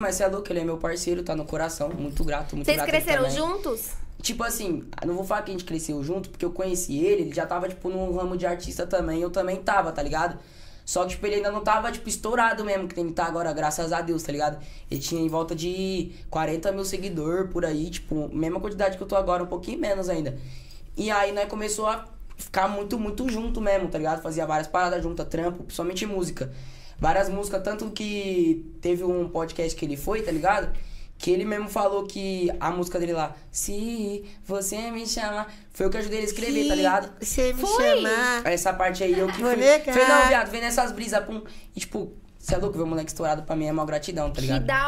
Mas você é louco, ele é meu parceiro, tá no coração. Muito grato, muito Vocês grato. ele cresceram juntos? Tipo assim, não vou falar que a gente cresceu junto, porque eu conheci ele, ele já tava, tipo, num ramo de artista também, eu também tava, tá ligado? Só que, tipo, ele ainda não tava, tipo, estourado mesmo, que tem que tá agora, graças a Deus, tá ligado? Ele tinha em volta de 40 mil seguidores por aí, tipo, mesma quantidade que eu tô agora, um pouquinho menos ainda. E aí, nós começou a ficar muito, muito junto mesmo, tá ligado? Fazia várias paradas junto, trampo, principalmente música. Várias músicas, tanto que teve um podcast que ele foi, tá ligado? Que ele mesmo falou que a música dele lá, se você me chama, foi eu que ajudei ele a escrever, tá ligado? Você me Foi. chamar. Essa parte aí eu que Vou fui. negar. Falei, não, viado, vem nessas brisas, pum. E tipo, você é louco ver o moleque estourado pra mim é uma gratidão, tá Que ligado? da